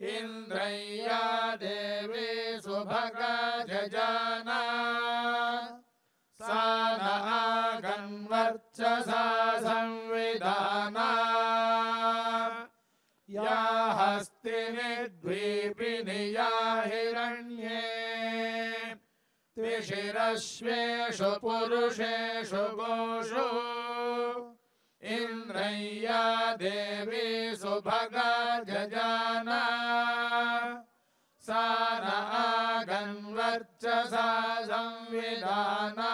इन्द्रय्या देवी सुभगजजाना। सा न आगन्वर्चसा संविधाना। या हस्तिनि द्वीपिनि या हिरण्ये। त्रिशिरश्वेषु पुरुषेषु गोषु इन्द्रय्या देवी सुभगा जजाना। सा न आगन्वर्चसा संविधाना।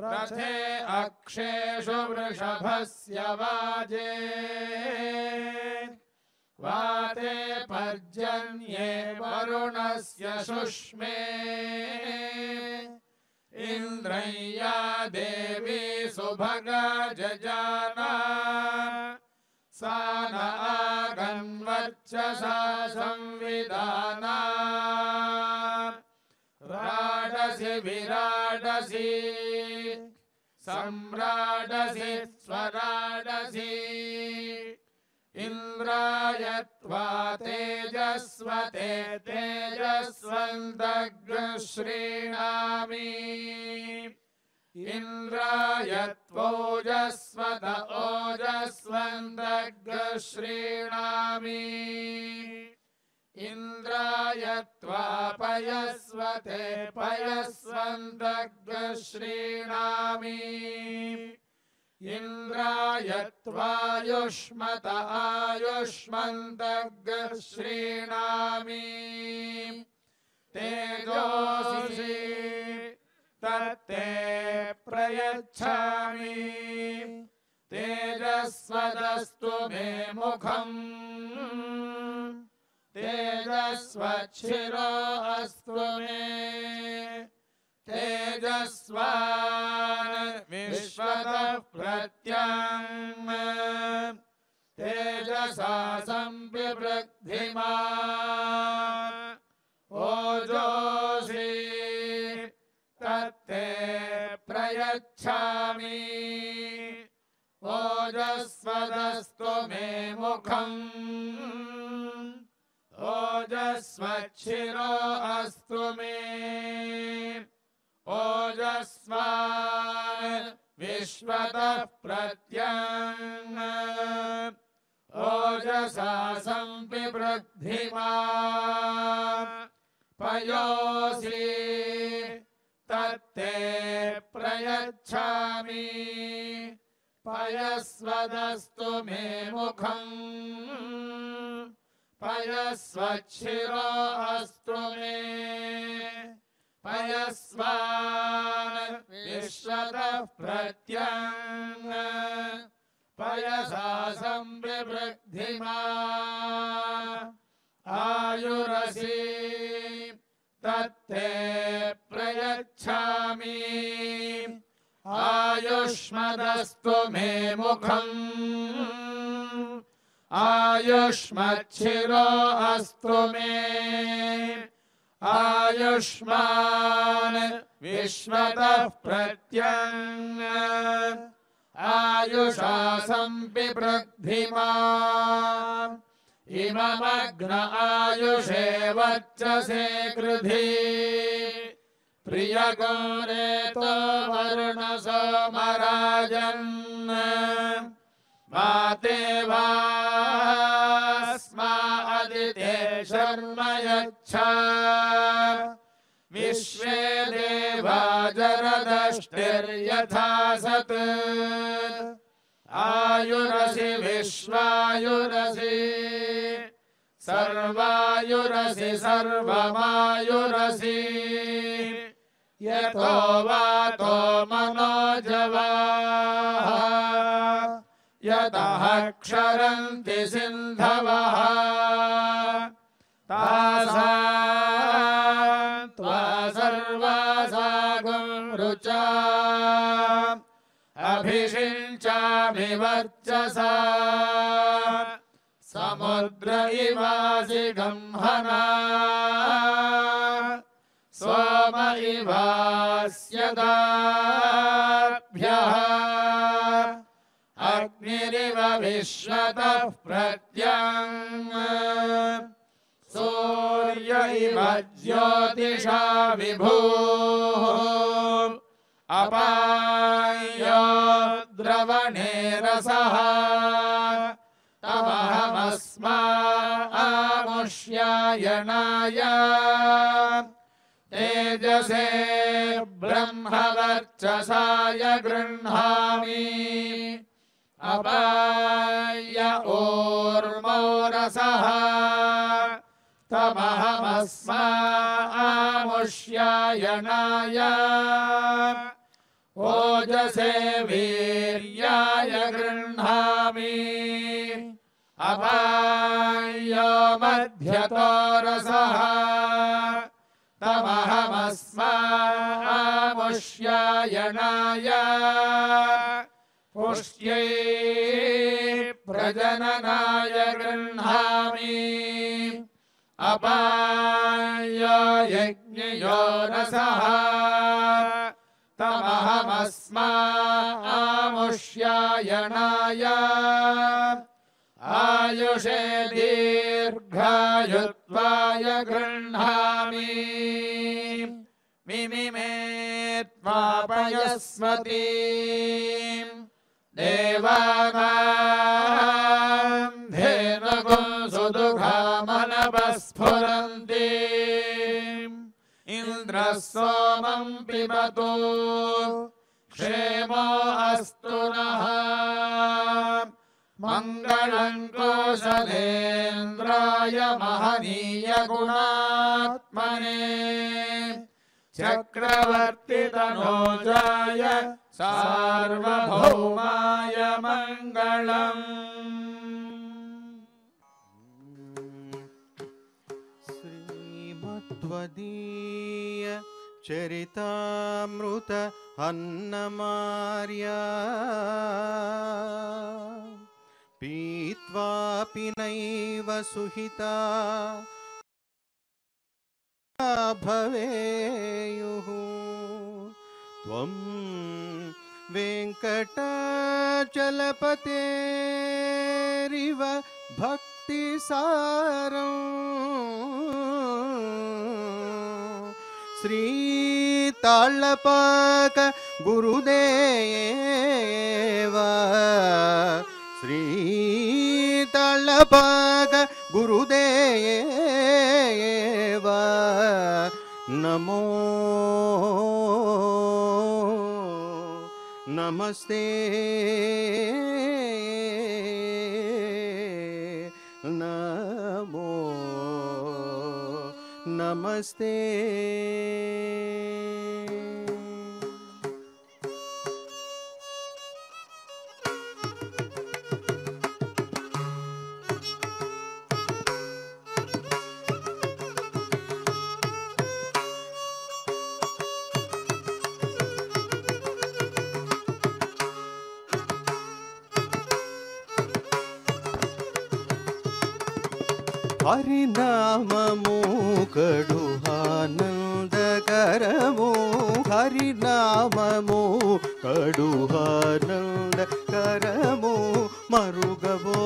रथे अक्षेषु वृषभस्य वाजे। वाते पर्जन्ये वरुणस्य शुष्मे इन्द्रय्या देवी सुभगा जजाना। सा न आगन्वर्चसा संविधाना। राडसि विराडसि सम्राडसि स्वराडसि इन्द्राय त्वा तेजस्वते तेजस्वन्तग्रश्रीणामि इन्द्राय त्वोजस्वत ओजस्वन्तग्रश्रीणामि इन्द्राय त्वा पयस्वते पयस्वन्तग्रश्रीणामि इन्द्राय त्वायुष्मत आयुष्मन्तग्श्रीणामि तेजोसि तत्ते प्रयच्छामि। तेजस्वदस्तु मे मुखम्। तेजस्वच्छिरो अस्तु मे तेजस्वान् विश्वतः प्रत्याङ् तेजसा सम्बिवृद्धिमा ओजोषि तत्ते प्रयच्छामि। ओजस्वदस्तु मे मुखम्। ओजस्वच्छिरो अस्तु मे ओजस्वान् विश्वतः प्रत्याङ् ओजसा सम्पिवृद्धिमा पयोसि तत्ते प्रयच्छामि। पयस्वदस्तु मे मुखम्। पयस्वच्छिरो अस्तु मे पयस्वान् विश्वतः प्रत्याङ् पयसा संविवृद्धिमा आयुरसि तत्ते प्रयच्छामि। आयुष्मदस्तु मे मुखम्। आयुष्मच्छिरो अस्तु मे। आयुष्मान् विश्वतः प्रत्यङ् आयुषा सम्पिवृद्धिमा इममग्न आयुषे वर्चसे कृधि प्रियगौरेतो वर्णसोमराजन्। माते वास्मा अदिते शर्म। विश्वे देवा जरदष्टिर्यथा सत् आयुरसि विश्वायुरसि सर्वायुरसि सर्वमायुरसि यतो वातो मनोजवाः यतः क्षरन्ति सिन्धवः वर्चसा समुद्र इवासि गंहना सोम इवास्यदाभ्यः अग्निरिव विश्वतः प्रत्यङ्। सूर्य इव ज्योतिषा विभुः अपायो द्रवणे रसः तमहमस्मामुष्यायणाय तेजसे ब्रह्मवर्चसाय गृह्णामि। अपाय ऊर्मौ रसः तमहमस्मामुष्यायणाय ओजसे वीर्याय गृह्णामि। अपाय मध्यतो रसः तमहमस्मामुष्यायणाय पुष्ट्यै प्रजननाय गृह्णामि। अपाय यज्ञयो रसः तमहमस्मामुष्यायणाय। आयुषे दीर्घायुत्वाय गृह्णामि। मिमिमे त्वापयस्मती देवानां धेनुगुं सुदुघामनवस्फुरन्ति इन्द्रः सोमं पिबतु। क्षेमो अस्तु नः। मङ्गलं कोशलेन्द्राय महनीयगुणात्मने। चक्रवर्तितनोजाय सार्वभौमाय मङ्गलम् श्रीमद्वदीय चरितामृत अन्नमार्या पीत्वापि नैव सुहिता। भवेयुः। त्वं वेङ्कटाचलपतेरिव भक्तिसारम् श्रीताळपाक गुरुदेव। श्रीताळपाक गुरुदेव। नमो। नमस्ते। नमस्ते। हरि नाम ఆనందకరము హరినామము కడు ఆనందకరము మరుగవో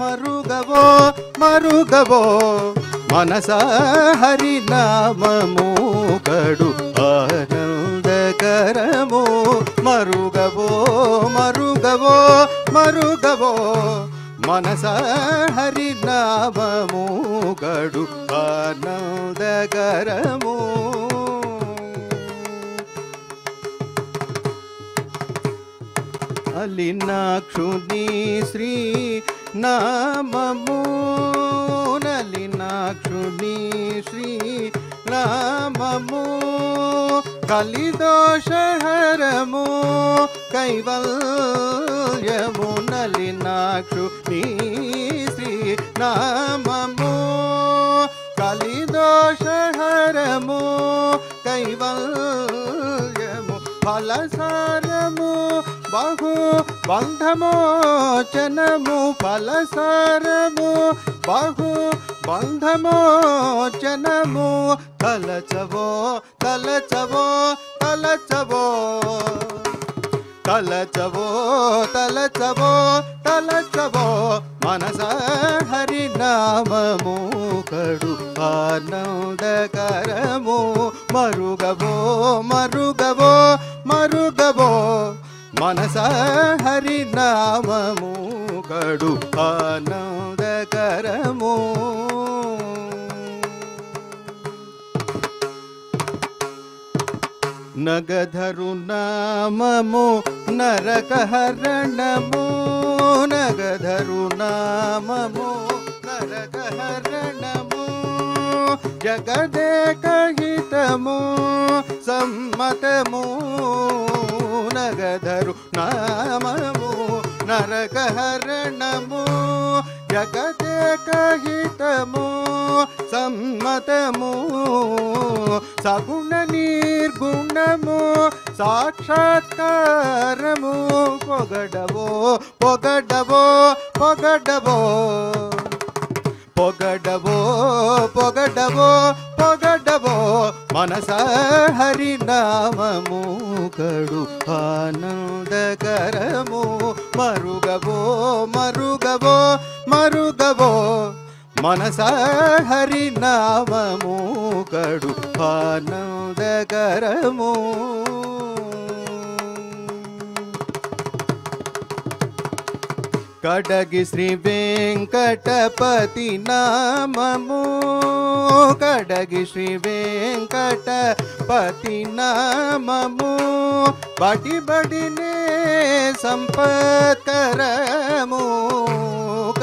మరుగవో మరుగవో మనస హరినామము కడు ఆనందకరము మరుగవో మరుగవో మరుగవో మనస హరినామము గడు ఆనందకరము. అలినాక్షుని శ్రీ నామము నలినాక్షుని శ్రీ నామము कली दोष हर मो कैवल यमुनलिनाक्षु श्री नामो कली दोष हर मो कैवल यमु फल सारमो बहु बन्धमोचनमु फलसरमु। बहु चबो तला चबो तल चबो तल चबो मनस हरिनाममु कडु आनन्दकरमु मरुगबो मरुगबो, मरुगबो మనస హరినామము కడు ఆనందకరము నగధరు నామము నరకహరణము నగధరు నామము నరకహరణము जगदे जगदेकहितमु सम्मतमु नगधरु नाममु नरकहरणमु। जगदेकहितमु सम्मतमु सगुणनिर्गुणमु साक्षात्कारमु। पोगडवो पगड़बो पगड़बो పొగడవో పొగడవో పొగడవో పొగడవో మనస హరినామము కడు ఆనందకరము మరుగవో మరుగవో మరుగవో మనస హరినామము కడు ఆనందకరము కడగి శ్రీ వెంకటపతి నామము. కడగి శ్రీ వెంకటపతి నామము. బడి బడినే సంపత్కరము.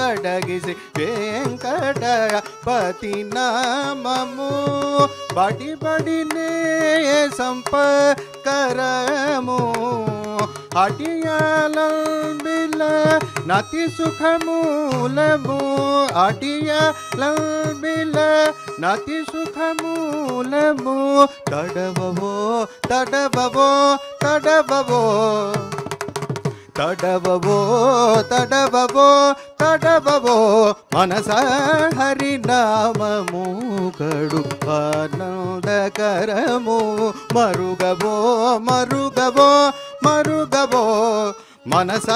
కడగి శ్రీ వెంకటపతి నామము. బడి బడినే సంపత్కరము. अटियल बिल नति सुख मूल भू अटियल बिल नति सुख मूल भू तडबवो तडबवो तडबवो तडबवो तडबवो तडबवो मनस हरिनाममु कडुपानन्दकरमु मरुगवो मरुगवो ಮರುಗವೋ ಮನಸ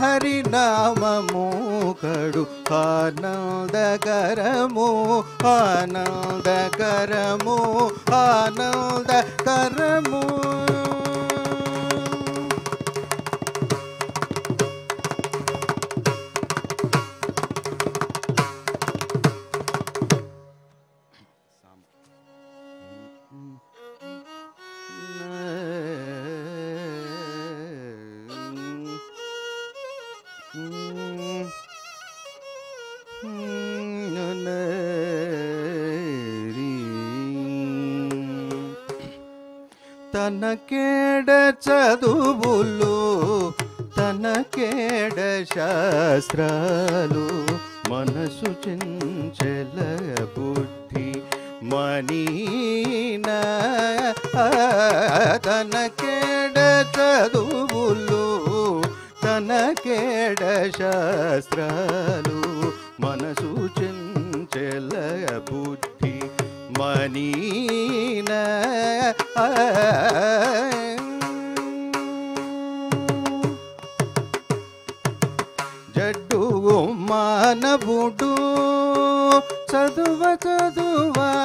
ಹರಿನಾಮಮು ಕಡು ಆನಂದಕರಮು ಆನಂದಕರಮು ಆನಂದಕರಮು తనకేడ చదువులు తనకేడ శాస్త్రాలు మనసు చెంచల బుద్ధి మనీన. తనకేడ చదువులు తనకేడ శాస్త్రాలు మనసు చెంచల బుద్ధి మనీన జడ్డు మానవుడు చదువ చదువనాస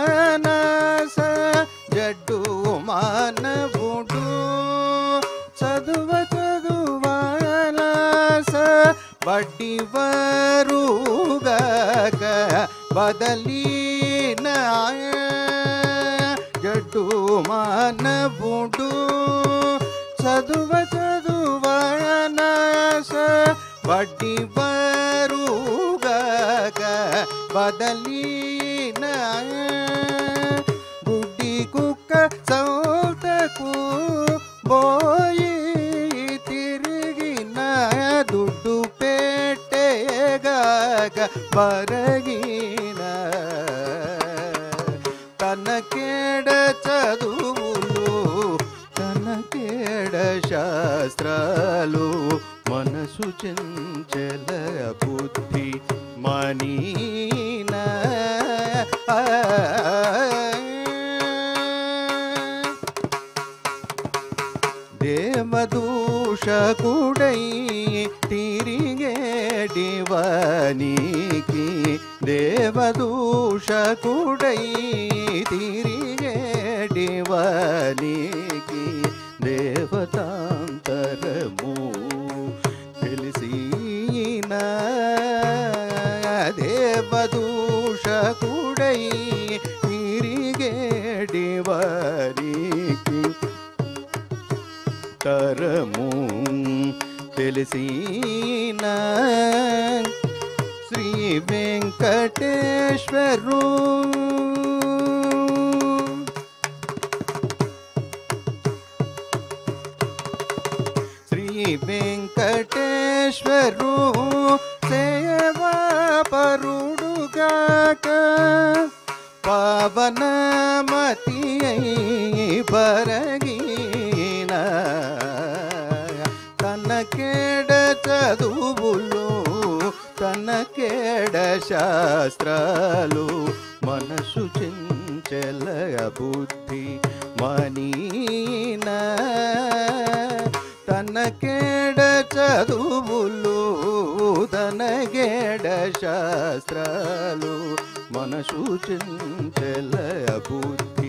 జడ్డు మానవుడు చదువ చదువనాస బడ్డి వరుగక ಬದಲಿನ ಜಡ್ಡು ಮಾನಬುಡು ಚದುವ ಚದುವನ ಬಡ್ಡಿ ಬರುಗಗ ಬದಲಿನ ಗುಡ್ಡಿ ಕುಕ್ಕ ಸೌತಕು ಬೋಯಿ ತಿರುಗಿನ ದುಡ್ಡು మరగ మరగిన తన కేడ చదువులు తన కేడ శాస్త్రాలు మనసు చంచల బుద్ధి మనీన. దేవదూషకుడై తీ శివనికి దేవదూషకుడై తిరిగేటివనికి దేవతాంతరము తెలిసిన దేవదూషకుడై తిరిగేటివనికి తరము తెలిసిన శ్రీ వెంకటేశ్వరు శ్రీ వెంకటేశ్వరు సేవా పరుడుగాక శాస్త్రాలు మనసు చెంచల బుద్ధి మనీన. తన కేడ చదువులు తన కేడ శాస్త్రాలు మనసు చెంచల బుద్ధి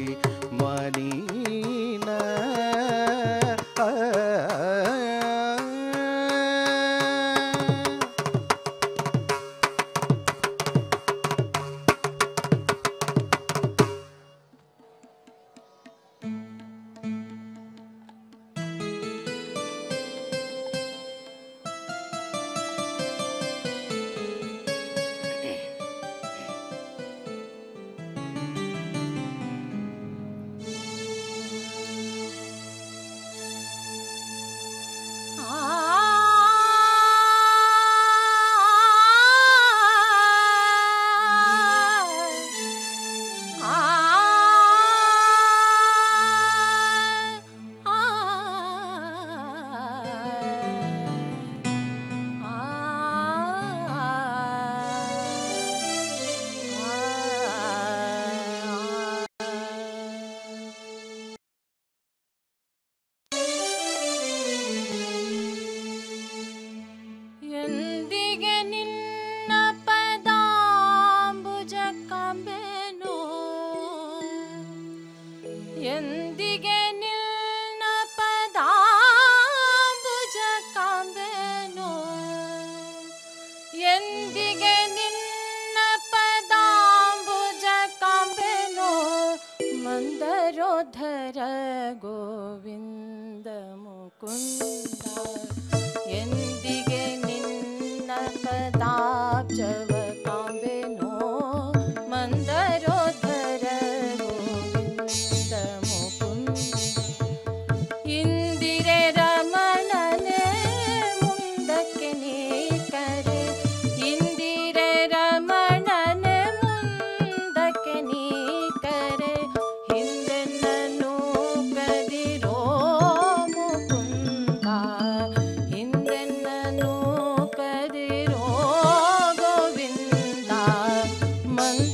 mắng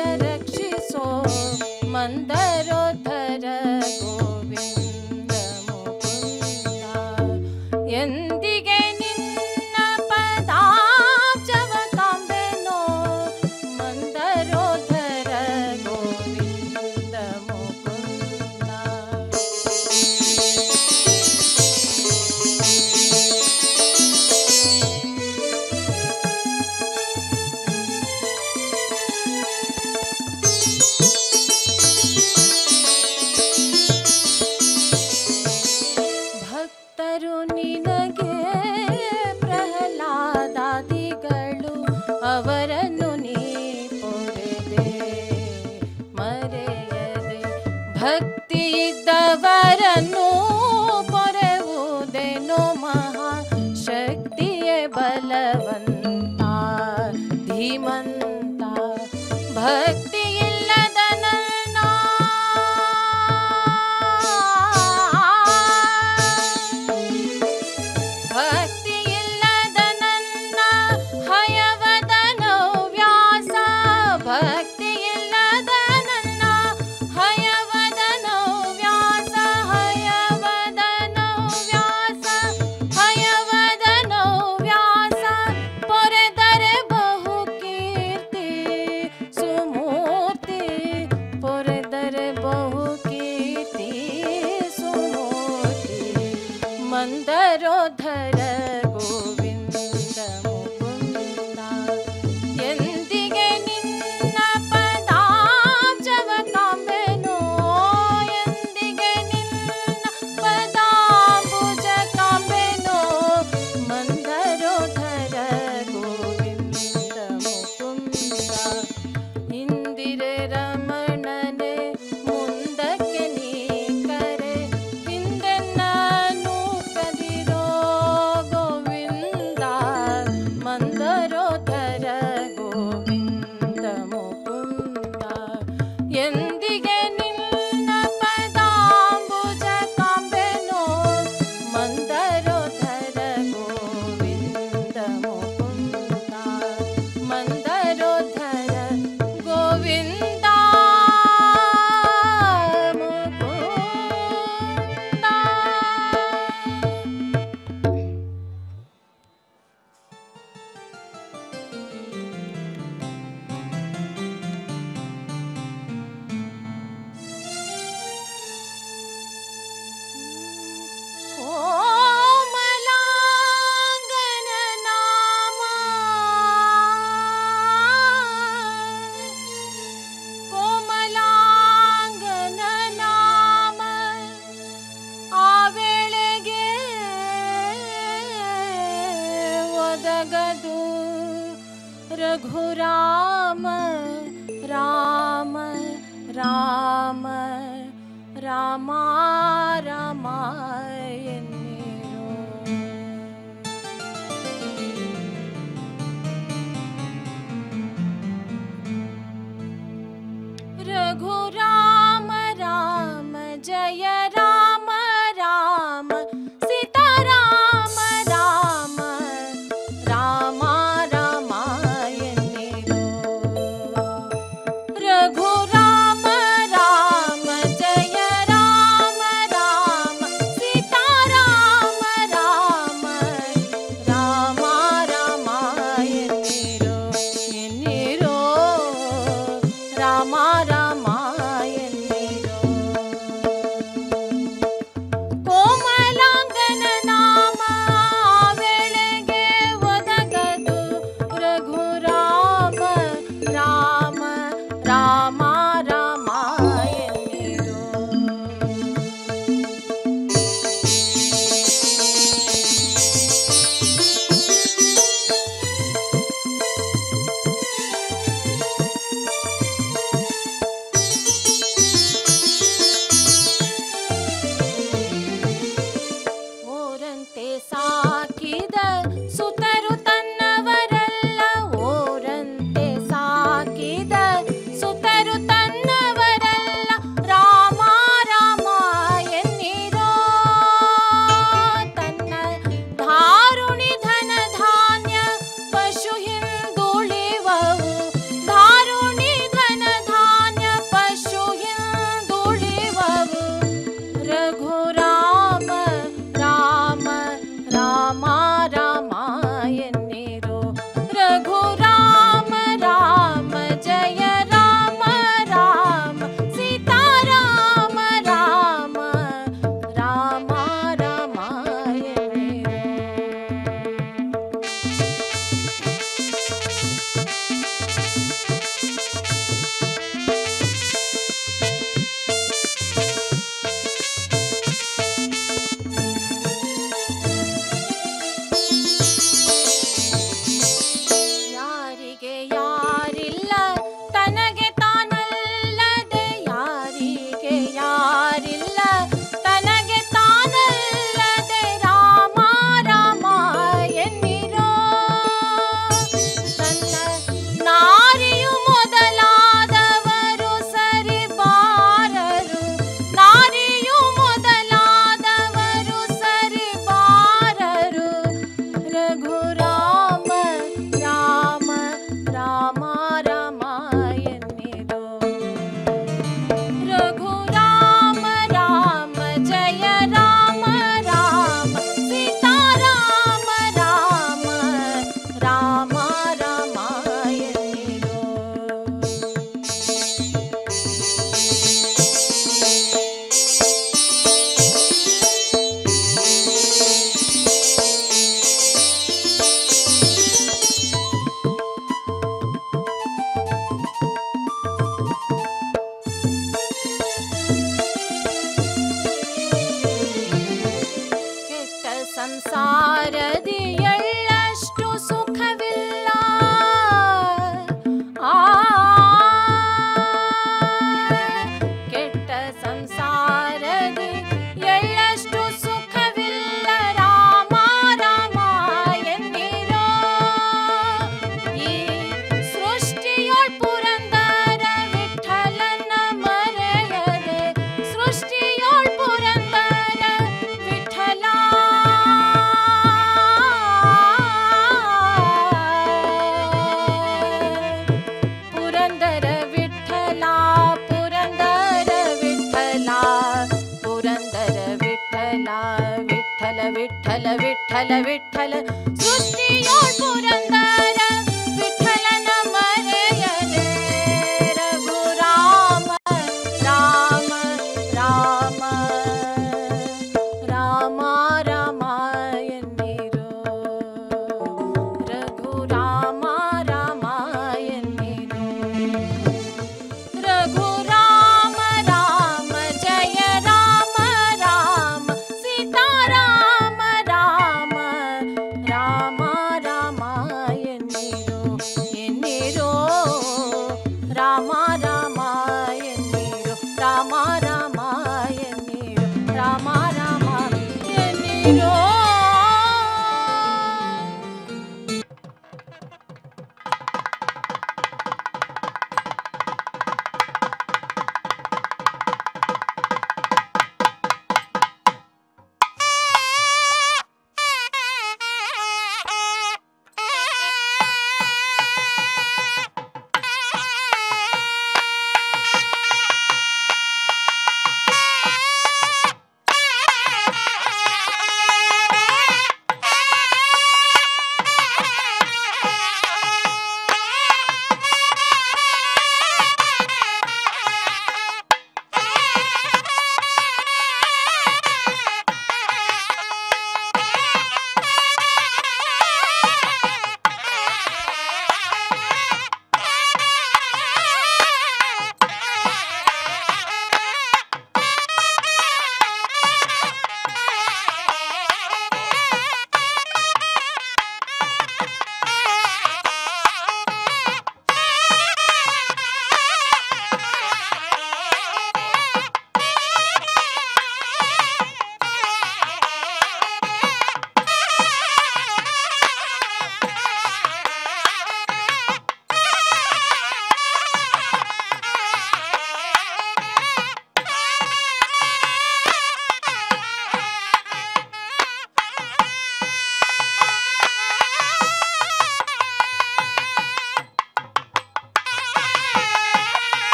रक्षि सो मन्द राम रामा रामा। விட்டல விட்டல விட்டல விட்டல. சுற்றியாள்